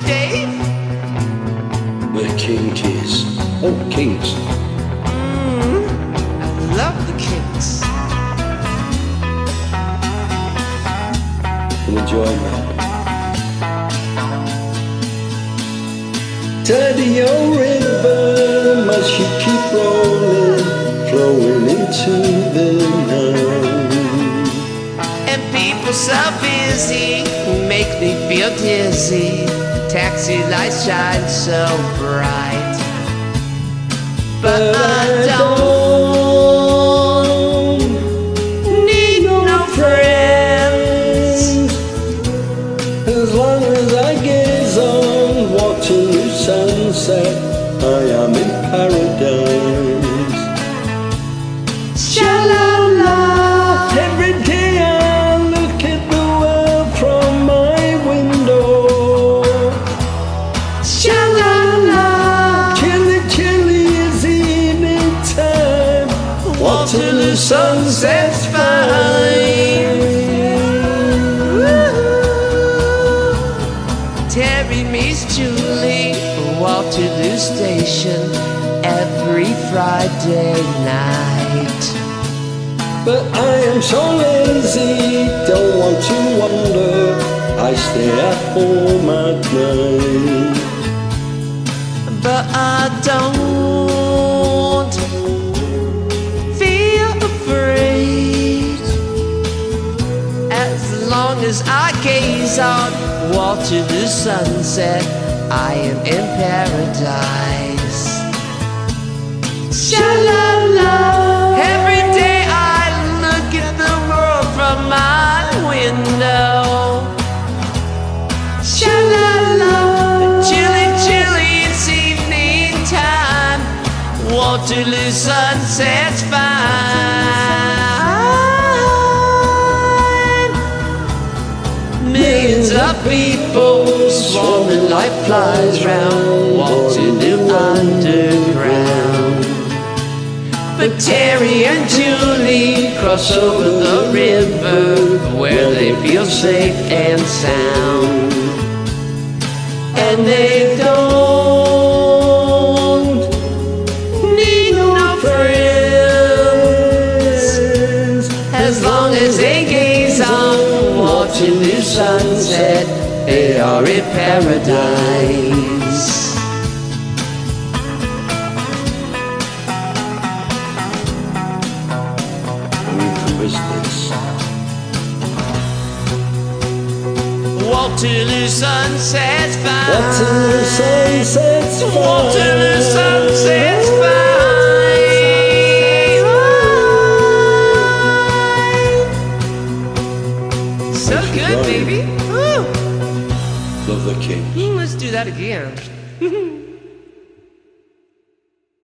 Hi, Dave. The Kinkies. Oh, Kinks. Mm, I love the Kinks. Enjoy that. Teddy, O river, must you keep rolling, flowing into the night? And people so busy make me feel dizzy. Taxi lights shine so bright. But I don't need no friends. As long as I gaze on Waterloo sunset, I am sunset's fine. Terry meets Julie, Waterloo Station every Friday night. But I am so lazy, don't want to wander. I stay at home at night. But I don't as I gaze on Waterloo sunset. I am in paradise. Sha la la. Every day I look at the world from my window. Sha la la. Chilly, chilly, it's evening time. Waterloo sunset's fine. People swarming like flies round Waterloo underground. But Terry and Julie cross over the river where they feel safe and sound. And they Waterloo sunset. They are in paradise. Who is this? Waterloo sunset's fine. Waterloo sunset's fine. Waterloo sunset's fine. The King. Let's do that again.